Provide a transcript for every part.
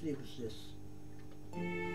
tribus this. Thank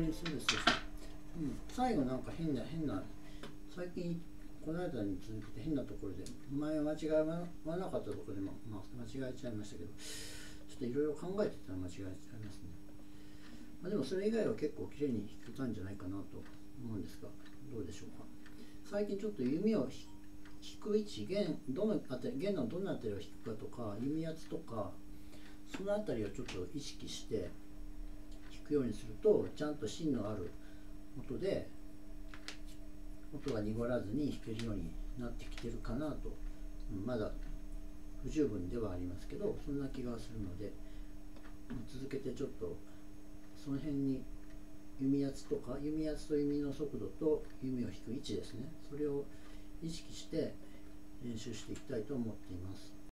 ブスですはい、グリーンスミスです。うん、最後なんか変な変な最近この間に続けて変なところで前間違わなかったところでも、まあ、間違えちゃいましたけどちょっといろいろ考えてたら間違えちゃいますね。まあ、でもそれ以外は結構綺麗に弾けたんじゃないかなと思うんですがどうでしょうか。最近ちょっと弓を弾く位置弦どのあたり弦のどのあたりを弾くかとか弓圧とかそのあたりをちょっと意識してくようにするとちゃんと芯のある音で音が濁らずに弾けるようになってきてるかなとまだ不十分ではありますけどそんな気がするので続けてちょっとその辺に弓圧とか弓圧と弓の速度と弓を弾く位置ですねそれを意識して練習していきたいと思っています。